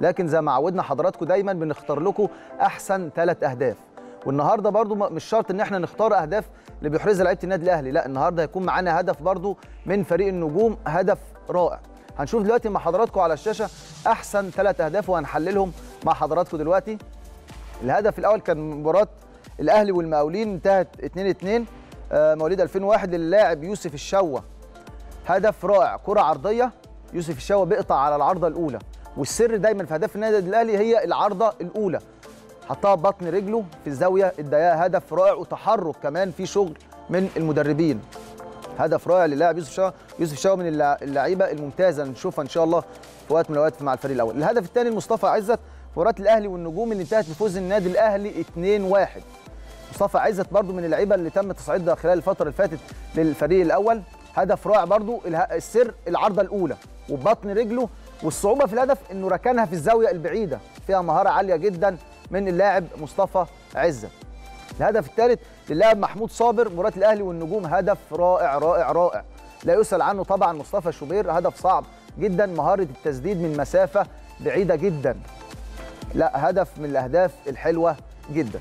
لكن زي ما عودنا حضراتكم دايما بنختار لكم أحسن ثلاث أهداف. والنهاردة برضو مش شرط إن إحنا نختار أهداف اللي بيحرزها لعيبة النادي الأهلي لا النهارده هيكون معانا هدف برضو من فريق النجوم هدف رائع. هنشوف دلوقتي مع حضراتكم على الشاشة أحسن ثلاث أهداف وهنحللهم مع حضراتكم دلوقتي. الهدف الأول كان مباراة الأهلي والمقاولين انتهت 2 2 مواليد 2001 للاعب يوسف الشوة. هدف رائع كرة عرضية يوسف الشوة بيقطع على العارضه الأولى. والسر دايما في اهداف النادي الأهلي هي العارضة الأولى. حطها ببطن رجله في الزاوية الضيقه هدف رائع وتحرك كمان في شغل من المدربين. هدف رائع للاعب يوسف شاو يوسف شاو من اللع- اللعيبة الممتازة نشوفها إن شاء الله في وقت من الأوقات مع الفريق الأول. الهدف الثاني لمصطفى عزت مباراة الأهلي والنجوم اللي انتهت بفوز النادي الأهلي 2-1 مصطفى عزت برضو من اللعيبة اللي تم تصعيدها خلال الفترة اللي فاتت للفريق الأول. هدف رائع اله- السر العارضة الأولى. وبطن رجله والصعوبة في الهدف إنه ركنها في الزاوية البعيدة فيها مهارة عالية جدا من اللاعب مصطفى عزت الهدف الثالث للاعب محمود صابر مباراه الأهلي والنجوم هدف رائع رائع رائع. لا يسأل عنه طبعا مصطفى شوبير هدف صعب جدا مهارة التسديد من مسافة بعيدة جدا. لا هدف من الأهداف الحلوة جدا.